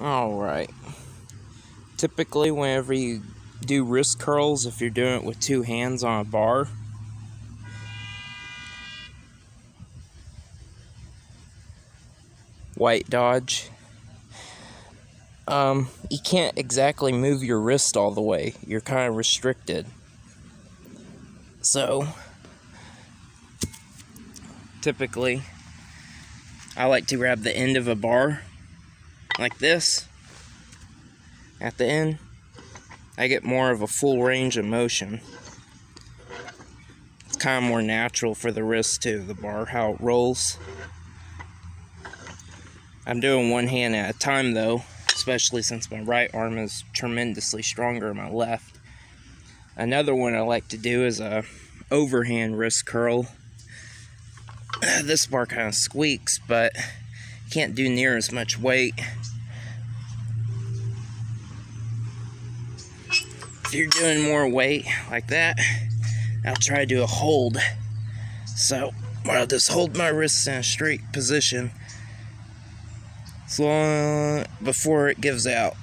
Alright. Typically, whenever you do wrist curls, if you're doing it with two hands on a bar, white dodge, um, you can't exactly move your wrist all the way. You're kind of restricted. So, typically, I like to grab the end of a bar like this at the end, I get more of a full range of motion. It's kind of more natural for the wrist too, the bar, how it rolls. I'm doing one hand at a time though, especially since my right arm is tremendously stronger than my left. Another one I like to do is a overhand wrist curl. This bar kind of squeaks, but can't do near as much weight. If you're doing more weight like that, I'll try to do a hold. So I'll just hold my wrists in a straight position so long before it gives out.